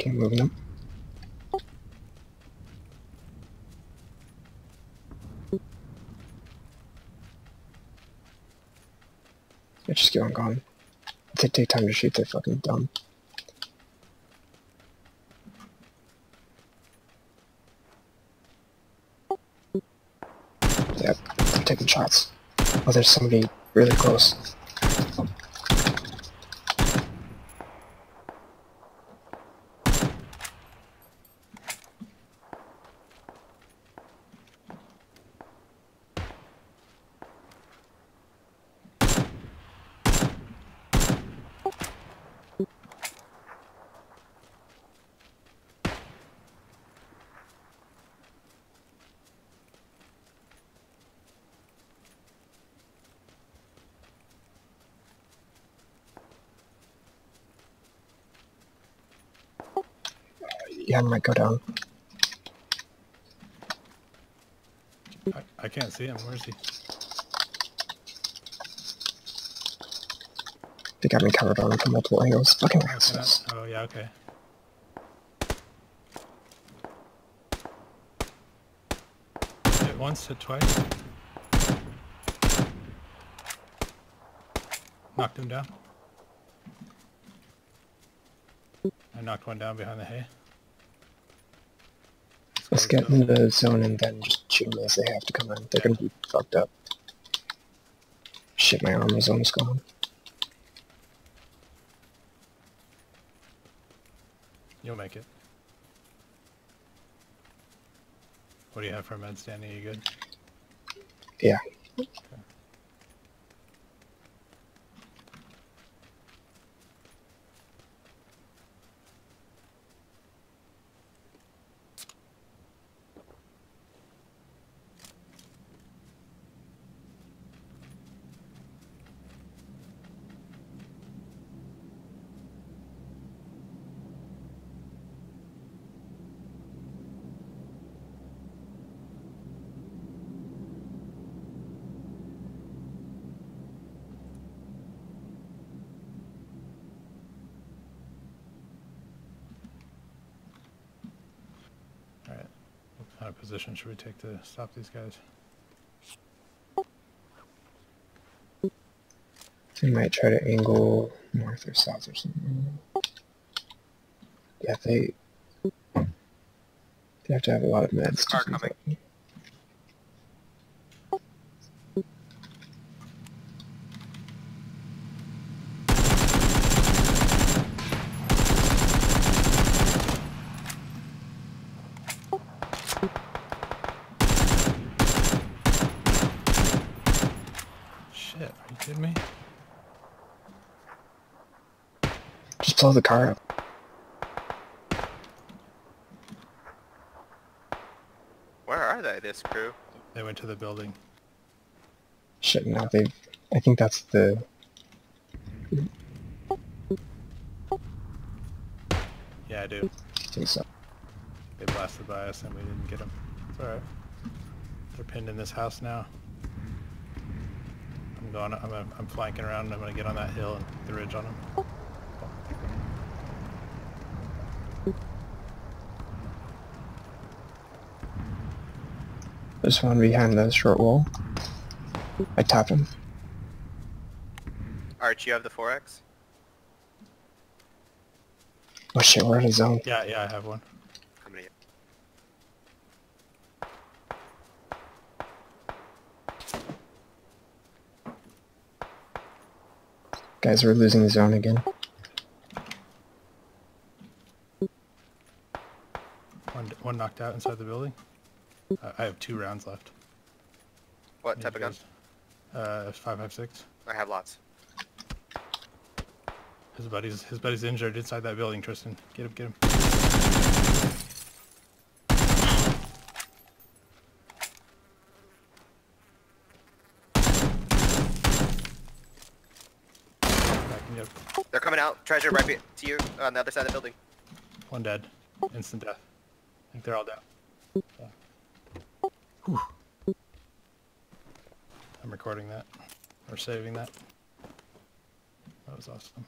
Can't move them. Yeah, just get on gone. They take time to shoot, they're fucking dumb. Yep, I'm taking shots. Oh, there's somebody really close. Yeah, I might go down. I, I can't see him. Where is he? They got me covered on from multiple angles. Fucking assholes. oh yeah, okay. Hit once, hit twice. Knocked him down. I knocked one down behind the hay. Get in the zone and then just shoot them as they have to come in. They're gonna be fucked up. Shit, my armor zone's gone. You'll make it. What do you have for a med standing? Are you good? Yeah. Alright. What kind of position should we take to stop these guys? They might try to angle north or south or something. Yeah, they they have to have a lot of meds. to car do coming. that. Shit, are you kidding me? Just blow the car up. Where are they, this crew? They went to the building. Shit, now they've. I think that's the. Yeah, I do. I think so. They blasted by us and we didn't get them. It's alright. They're pinned in this house now. I'm going, I'm, I'm flanking around and I'm gonna get on that hill and the ridge on them. Oh. There's one behind the short wall. I tapped him. Arch, you have the 4X? Oh shit, we're in a zone. Yeah, yeah, I have one. Coming to you. Guys, we're losing the zone again. One, one knocked out inside the building. Uh, I have two rounds left. What Need type of you gun? guys- Uh, 556. I have lots. His buddy's, his buddy's injured inside that building, Tristan. Get him, get him. They're coming out. Treasure right to you on the other side of the building. One dead. Instant death. I think they're all down. Whew. I'm recording that. Or saving that. That was awesome.